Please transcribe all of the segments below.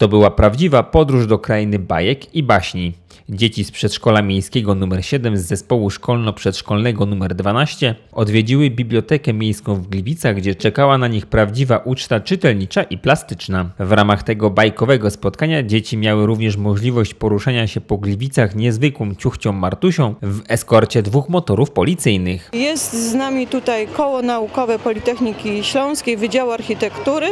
To była prawdziwa podróż do krainy bajek i baśni. Dzieci z przedszkola miejskiego nr 7 z zespołu szkolno-przedszkolnego nr 12 odwiedziły bibliotekę miejską w Gliwicach, gdzie czekała na nich prawdziwa uczta czytelnicza i plastyczna. W ramach tego bajkowego spotkania dzieci miały również możliwość poruszania się po Gliwicach niezwykłą ciuchcią Martusią w eskorcie dwóch motorów policyjnych. Jest z nami tutaj koło naukowe Politechniki Śląskiej Wydziału Architektury.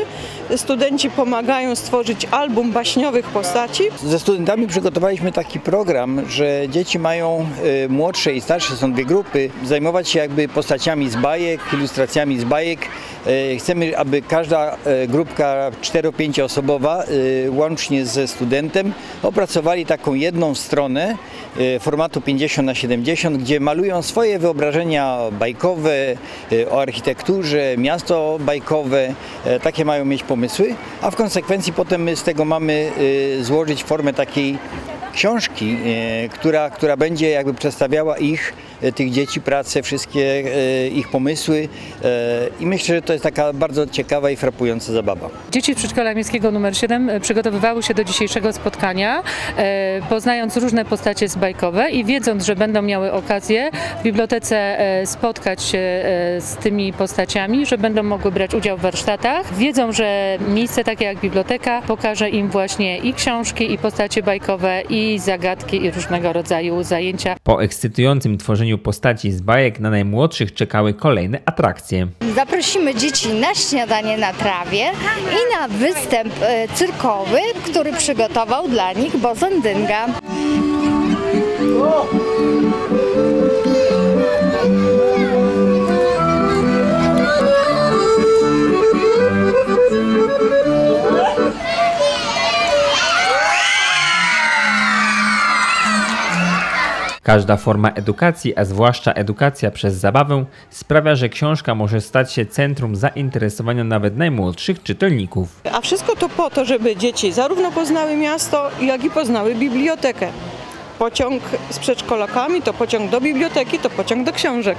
Studenci pomagają stworzyć album baśniowych postaci. Ze studentami przygotowaliśmy taki program, że dzieci mają y, młodsze i starsze, są dwie grupy, zajmować się jakby postaciami z bajek, ilustracjami z bajek. Y, Chcemy, aby każda y, grupka 4-5 osobowa, y, łącznie ze studentem, opracowali taką jedną stronę formatu 50 na 70, gdzie malują swoje wyobrażenia bajkowe o architekturze, miasto bajkowe, takie mają mieć pomysły, a w konsekwencji potem my z tego mamy złożyć formę takiej książki, e, która, która będzie jakby przedstawiała ich, e, tych dzieci, pracę, wszystkie e, ich pomysły i myślę, że to jest taka bardzo ciekawa i frapująca zabawa. Dzieci przedszkola miejskiego nr 7 przygotowywały się do dzisiejszego spotkania, poznając różne postacie zbajkowe i wiedząc, że będą miały okazję w bibliotece spotkać się z tymi postaciami, że będą mogły brać udział w warsztatach. Wiedzą, że miejsce takie jak biblioteka pokaże im właśnie i książki, i postacie bajkowe, i zagadki, i różnego rodzaju zajęcia. Po ekscytującym tworzeniu postaci z bajek na najmłodszych czekały kolejne atrakcje. Zaprosimy dzieci na śniadanie na trawie i na występ e, cyrkowy, który przygotował dla nich Boson Każda forma edukacji, a zwłaszcza edukacja przez zabawę, sprawia, że książka może stać się centrum zainteresowania nawet najmłodszych czytelników. A wszystko to po to, żeby dzieci zarówno poznały miasto, jak i poznały bibliotekę. Pociąg z przedszkolakami to pociąg do biblioteki, to pociąg do książek.